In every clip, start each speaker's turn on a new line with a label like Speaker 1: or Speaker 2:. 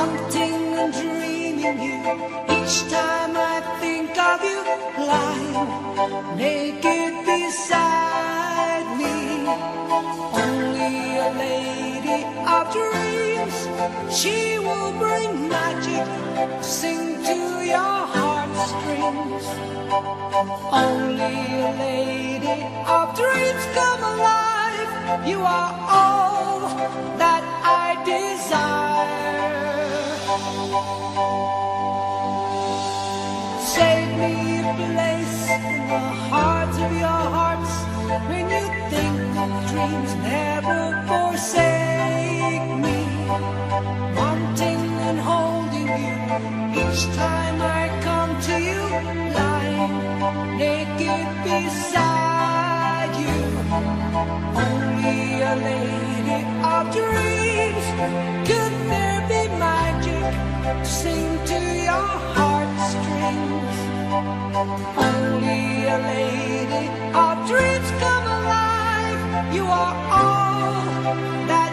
Speaker 1: Wanting and dreaming you each time I think of you lying naked beside me. Only a lady of dreams, she will bring magic, sing to your heartstrings. Only a lady of dreams come alive. You are all that I desire. Save me a place in the heart of your hearts when you think of dreams. Never forsake me. Wanting and holding you each time I come to you, lying naked beside you. Only a lady of dreams. Could magic sing to your heartstrings? Only a lady of dreams come alive. You are all that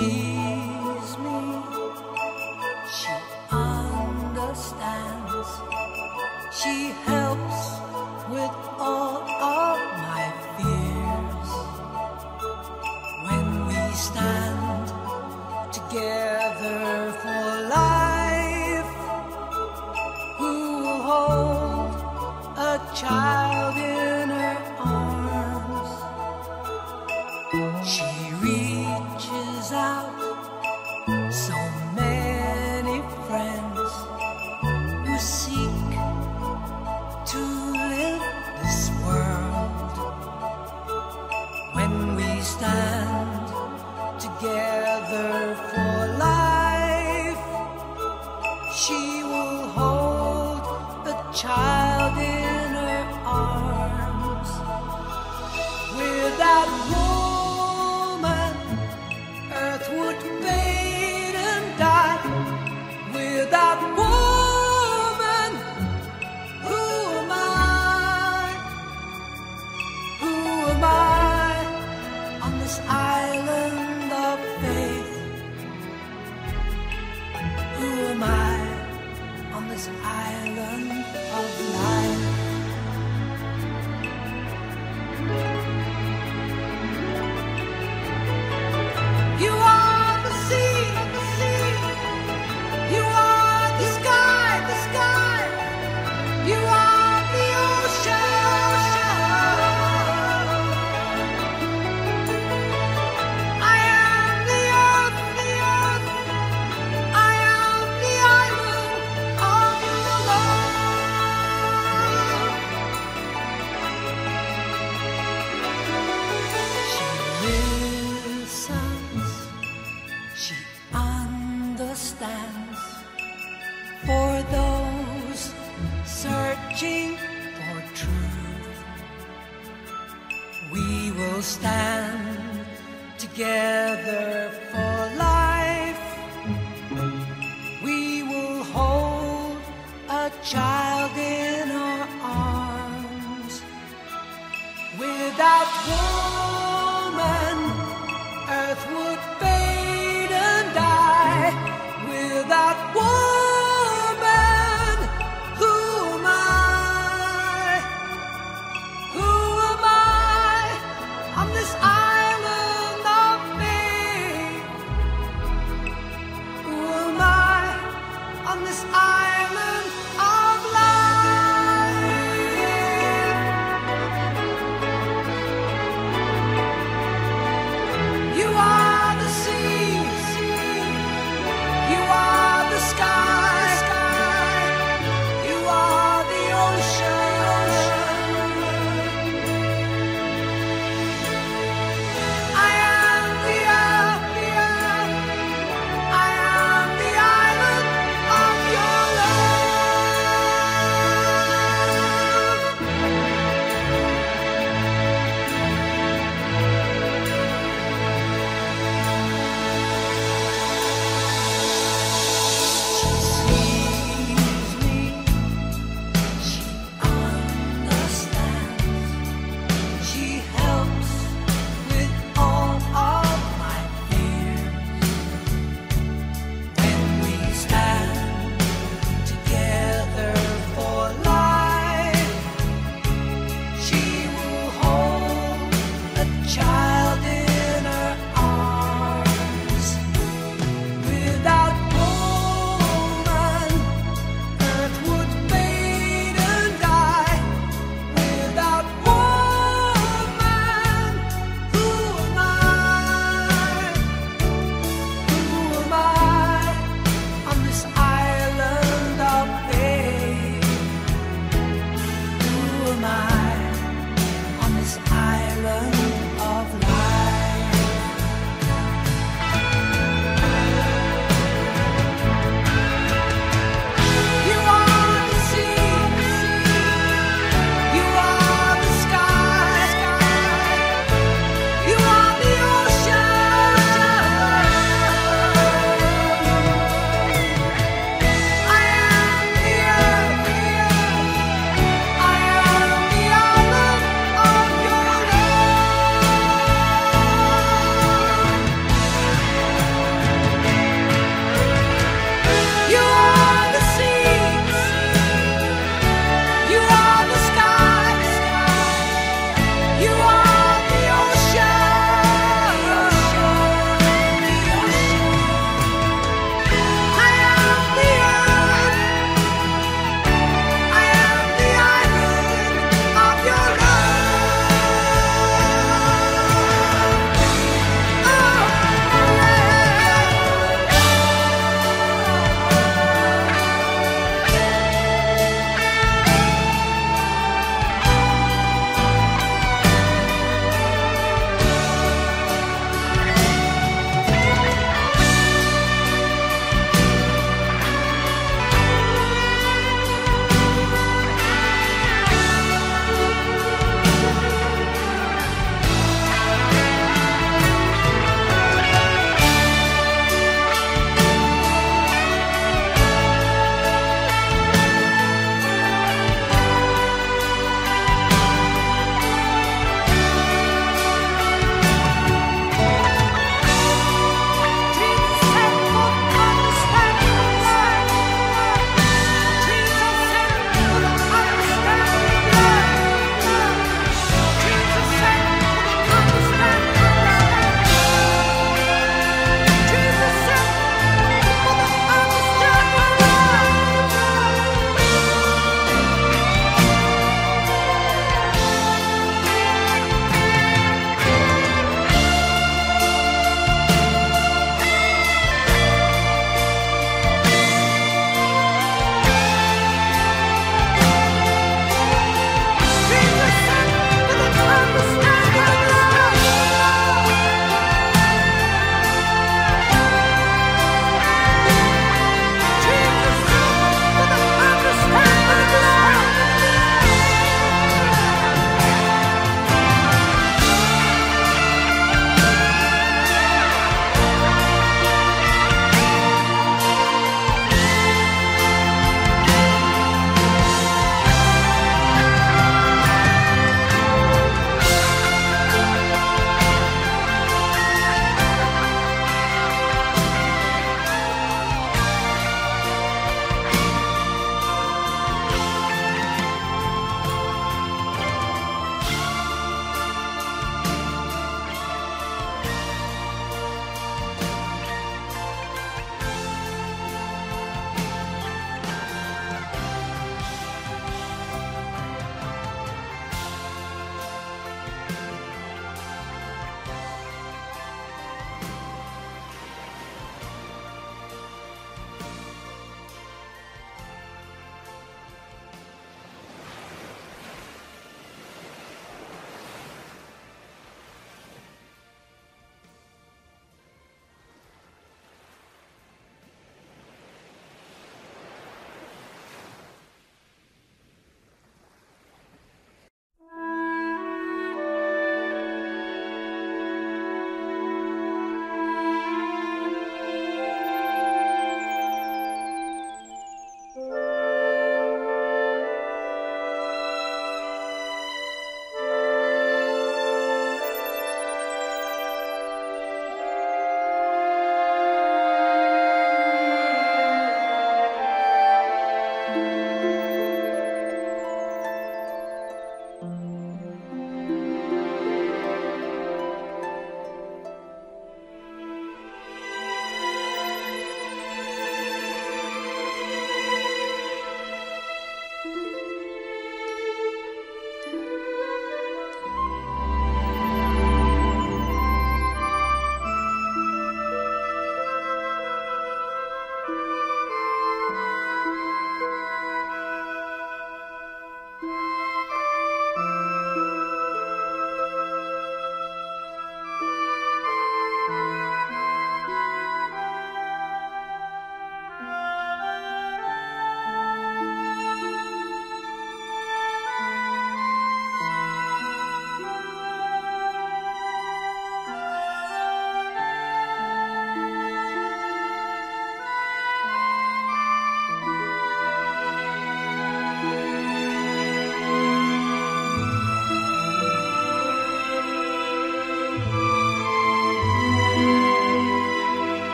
Speaker 1: sees me, she understands, she helps